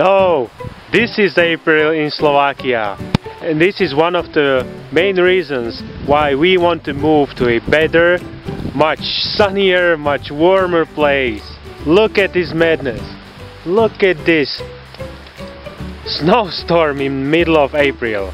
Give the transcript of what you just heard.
No, this is April in Slovakia. And this is one of the main reasons why we want to move to a better, much sunnier, much warmer place. Look at this madness. Look at this snowstorm in middle of April.